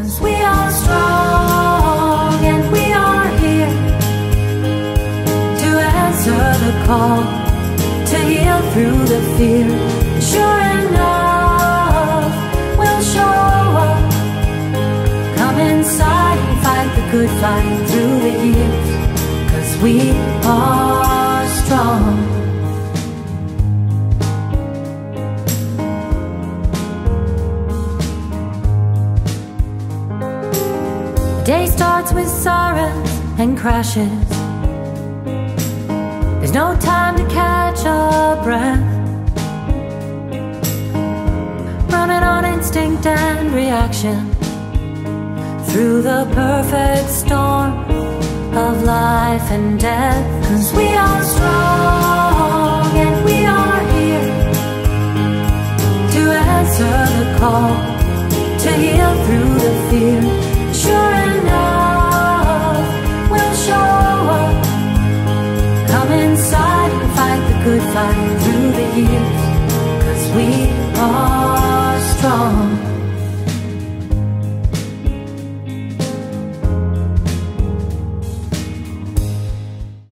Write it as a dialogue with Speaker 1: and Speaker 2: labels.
Speaker 1: Cause we are strong and we are here to answer the call, to heal through the fear. Sure enough, we'll show up. Come inside and fight the good fight through the years. Cause we are strong. Day starts with sorrows and crashes. There's no time to catch a breath. Running on instinct and reaction through the perfect storm of life and death. Cause we are strong and we are here to answer the call, to heal through the fear. inside and fight the good fight through the years. Cause we